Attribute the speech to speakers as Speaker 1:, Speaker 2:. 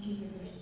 Speaker 1: Thank you very much.